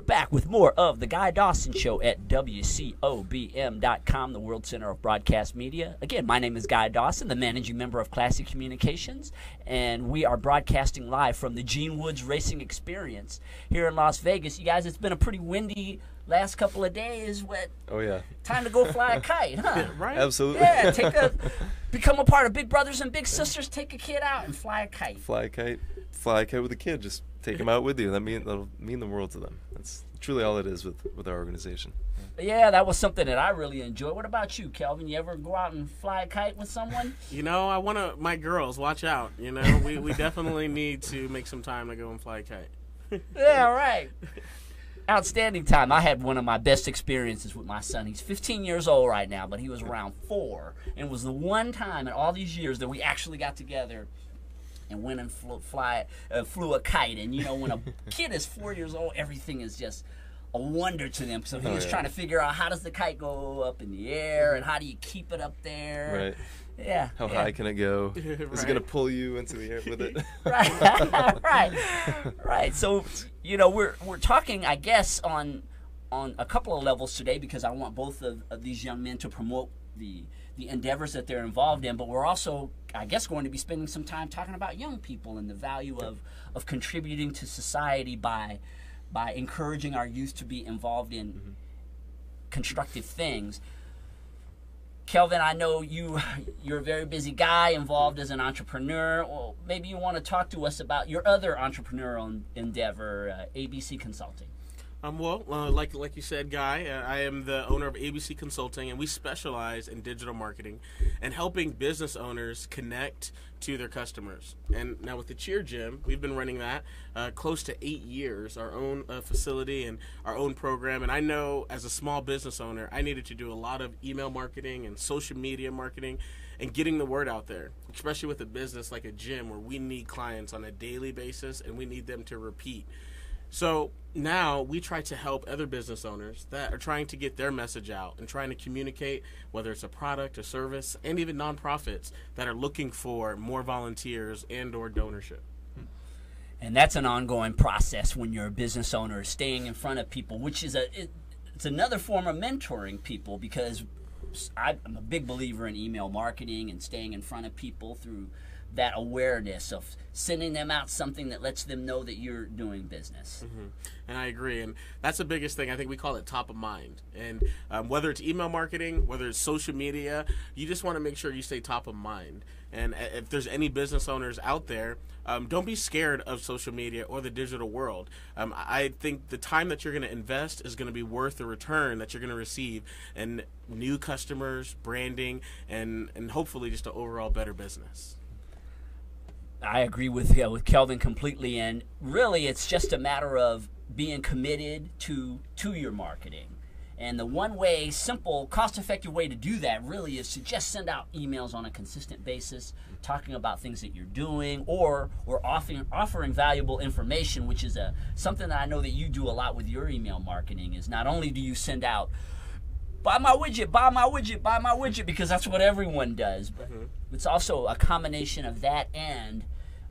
we're back with more of the Guy Dawson Show at WCOBM.com, the World Center of Broadcast Media. Again, my name is Guy Dawson, the managing member of Classic Communications, and we are broadcasting live from the Gene Woods Racing Experience here in Las Vegas. You guys, it's been a pretty windy last couple of days. What? Oh yeah. Time to go fly a kite, huh? right? Absolutely. Yeah, take a become a part of Big Brothers and Big Sisters. Take a kid out and fly a kite. Fly a kite. Fly a kite with a kid. Just take them out with you. That mean that'll mean the world to them. That's truly all it is with with our organization. Yeah, that was something that I really enjoyed. What about you, Kelvin? You ever go out and fly a kite with someone? You know, I want to. My girls, watch out. You know, we, we definitely need to make some time to go and fly a kite. yeah, right. Outstanding time. I had one of my best experiences with my son. He's 15 years old right now, but he was around four, and it was the one time in all these years that we actually got together and went and flew, fly, uh, flew a kite. And you know, when a kid is four years old, everything is just a wonder to them. So he Oh, was yeah. trying to figure out how does the kite go up in the air, and how do you keep it up there? Right. Yeah. How yeah. high can it go? Is it gonna pull you into the air with it? right, right, right. So you know we're we're talking, I guess, on on a couple of levels today because I want both of, of these young men to promote the the endeavors that they're involved in. But we're also, I guess, going to be spending some time talking about young people and the value of of contributing to society by by encouraging our youth to be involved in mm-hmm. constructive things. Kelvin, I know you you're a very busy guy involved as an entrepreneur. Well, maybe you want to talk to us about your other entrepreneurial endeavor, uh, ABC Consulting. Um, well, uh, like like you said, Guy, uh, I am the owner of ABC Consulting, and we specialize in digital marketing and helping business owners connect to their customers. And now with the Cheer Gym, we've been running that uh, close to eight years, our own uh, facility and our own program. And I know as a small business owner, I needed to do a lot of email marketing and social media marketing and getting the word out there, especially with a business like a gym where we need clients on a daily basis and we need them to repeat. So now we try to help other business owners that are trying to get their message out and trying to communicate, whether it's a product, a service, and even nonprofits that are looking for more volunteers and or donorship. Hmm. And that's an ongoing process when you're a business owner, staying in front of people, which is a it, it's another form of mentoring people because I'm a big believer in email marketing and staying in front of people through that awareness of sending them out something that lets them know that you're doing business. And I agree. And that's the biggest thing. I think we call it top of mind. And um, whether it's email marketing, whether it's social media, you just want to make sure you stay top of mind. And uh, if there's any business owners out there, um, don't be scared of social media or the digital world. Um, I I think the time that you're going to invest is going to be worth the return that you're going to receive and new customers, branding, and, and hopefully just an overall better business. I agree with with Kelvin completely, and really, it's just a matter of being committed to to your marketing. And the one way, simple, cost effective way to do that really is to just send out emails on a consistent basis, talking about things that you're doing, or or offering offering valuable information, which is a something that I know that you do a lot with your email marketing. Is not only do you send out buy my widget, buy my widget, buy my widget, because that's what everyone does. But mm-hmm. it's also a combination of that and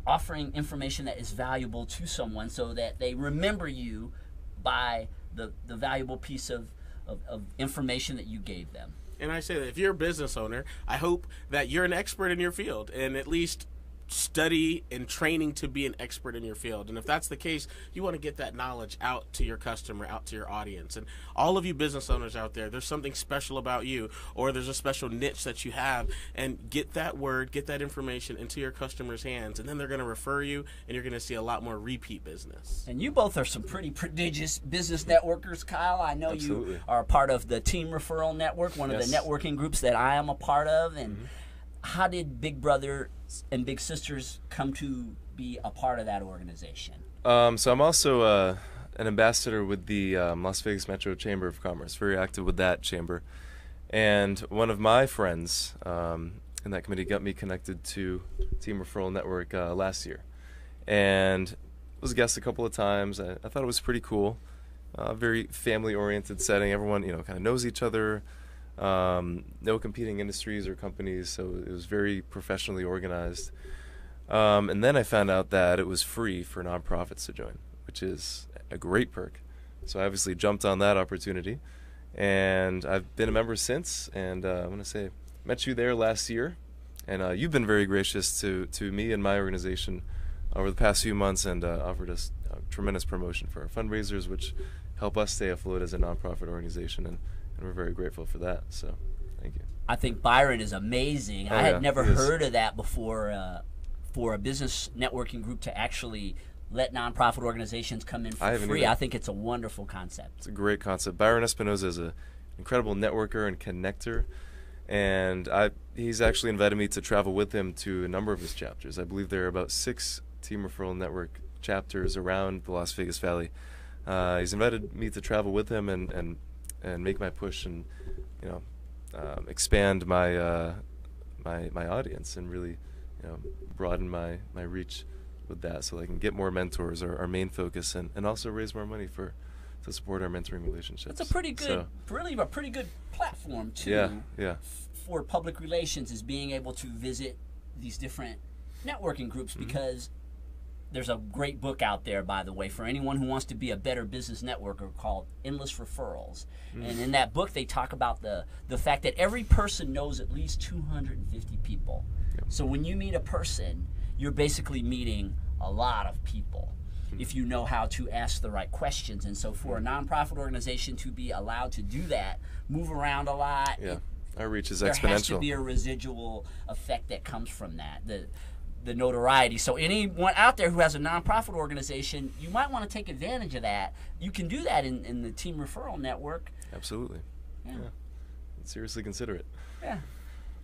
offering information that is valuable to someone so that they remember you by the, the valuable piece of, of, of information that you gave them. And I say that if you're a business owner, I hope that you're an expert in your field and at least study and training to be an expert in your field. And if that's the case, you want to get that knowledge out to your customer, out to your audience. And all of you business owners out there, there's something special about you or there's a special niche that you have and get that word, get that information into your customers' hands and then they're going to refer you and you're going to see a lot more repeat business. And you both are some pretty prodigious business networkers, Kyle. I know Absolutely. you are a part of the Team Referral Network, one of the networking groups that I am a part of. And mm-hmm. How did Big Brother and Big Sisters come to be a part of that organization? Um, so I'm also uh, an ambassador with the um, Las Vegas Metro Chamber of Commerce, very active with that chamber. And one of my friends um, in that committee got me connected to Team Referral Network uh, last year, and was a guest a couple of times. I, I thought it was pretty cool. Uh, very family-oriented setting. Everyone, you know, kind of knows each other. Um, no competing industries or companies, so it was very professionally organized. Um, and then I found out that it was free for nonprofits to join, which is a great perk so I obviously jumped on that opportunity, and I've been a member since. And uh, I'm gonna say, met you there last year, and uh, you've been very gracious to to me and my organization over the past few months, and uh, offered us tremendous promotion for our fundraisers, which help us stay afloat as a nonprofit organization, and, and we're very grateful for that. So, thank you. I think Byron is amazing. Oh, I had yeah, never heard of that before. Uh, for a business networking group to actually let nonprofit organizations come in for I free, either. I think it's a wonderful concept. It's a great concept. Byron Espinoza is an incredible networker and connector, and I he's actually invited me to travel with him to a number of his chapters. I believe there are about six Team Referral Network chapters around the Las Vegas Valley. Uh, he's invited me to travel with him and and and make my push and you know um, expand my uh, my my audience and really you know broaden my my reach with that so I can get more mentors our, our main focus and, and also raise more money for to support our mentoring relationships. It's a pretty good, So, really a pretty good platform too. yeah, yeah. f- For public relations, is being able to visit these different networking groups Mm-hmm. because there's a great book out there, by the way, for anyone who wants to be a better business networker called Endless Referrals. Mm. And in that book, they talk about the the fact that every person knows at least 250 people. Yep. So when you meet a person, you're basically meeting a lot of people Mm. if you know how to ask the right questions. And so for a nonprofit organization to be allowed to do that, move around a lot, Yeah, it- our reach is there has to be a residual effect that comes from that. The the notoriety. So anyone out there who has a nonprofit organization, you might want to take advantage of that. You can do that in, in the team referral network. Absolutely. Yeah. Yeah. Seriously consider it. Yeah.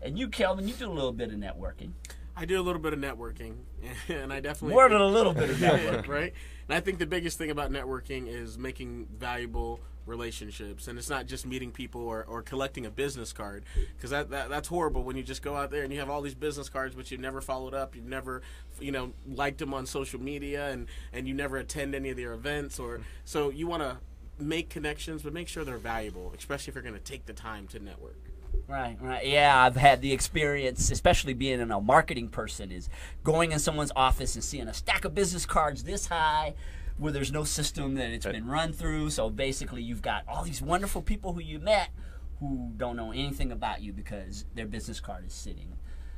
And you, Kelvin, you do a little bit of networking. I do a little bit of networking, and I definitely More than a little bit of networking. right? And I think the biggest thing about networking is making valuable relationships, and it's not just meeting people or, or collecting a business card, because that, that that's horrible when you just go out there and you have all these business cards, but you've never followed up, you've never, you know, liked them on social media, and and you never attend any of their events, or so you want to make connections, but make sure they're valuable, especially if you're going to take the time to network. Right, right. Yeah, I've had the experience, especially being a marketing person, is going in someone's office and seeing a stack of business cards this high where there's no system that it's been run through. So basically, you've got all these wonderful people who you met who don't know anything about you because their business card is sitting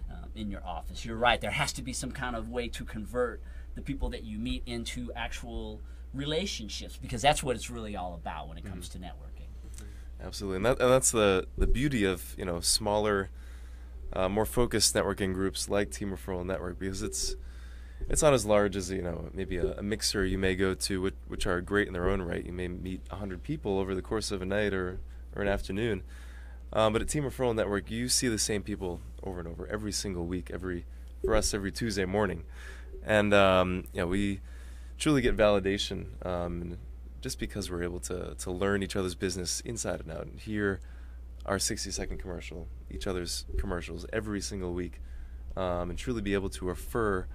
um, in your office. You're right. There has to be some kind of way to convert the people that you meet into actual relationships because that's what it's really all about when it comes to networking. Absolutely, and, that, and that's the the beauty of you know smaller, uh, more focused networking groups like Team Referral Network because it's it's not as large as you know maybe a, a mixer you may go to which, which are great in their own right. You may meet hundred people over the course of a night or or an afternoon, um, but at Team Referral Network you see the same people over and over every single week. Every for us every Tuesday morning, and um, you know we truly get validation um, just because we're able to, to learn each other's business inside and out and hear our 60 second commercial, each other's commercials every single week, um, and truly be able to refer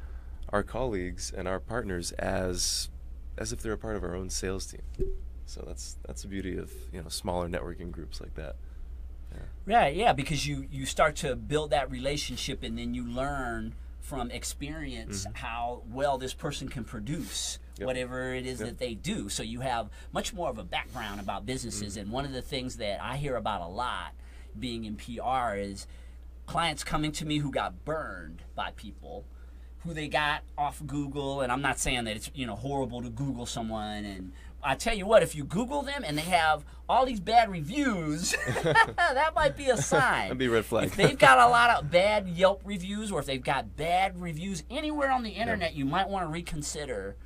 our colleagues and our partners as as if they're a part of our own sales team. So that's that's the beauty of you know smaller networking groups like that. Right, yeah, because you you start to build that relationship and then you learn from experience mm-hmm. how well this person can produce Yep. whatever it is Yep. that they do. So you have much more of a background about businesses mm-hmm. and one of the things that I hear about a lot being in PR is clients coming to me who got burned by people who they got off Google and I'm not saying that it's you know horrible to Google someone and I tell you what if you Google them and they have all these bad reviews that might be a sign. That'd be red flag. if they've got a lot of bad Yelp reviews or if they've got bad reviews anywhere on the internet you might want to reconsider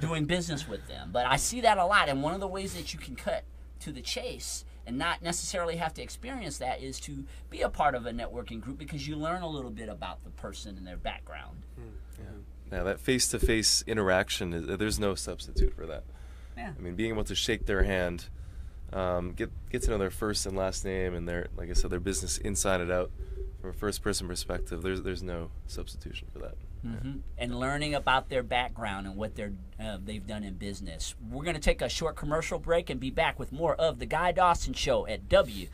doing business with them. But I see that a lot and one of the ways that you can cut to the chase and not necessarily have to experience that is to be a part of a networking group because you learn a little bit about the person and their background Yeah. Now that face to face interaction, is, there's no substitute for that. yeah I mean, being able to shake their hand, um, get get to know their first and last name, and their like I said, their business inside and out from a first person perspective. There's there's no substitution for that. Hmm and learning about their background and what they're uh, they've done in business. We're going to take a short commercial break and be back with more of the Guy Dawson Show at WCO.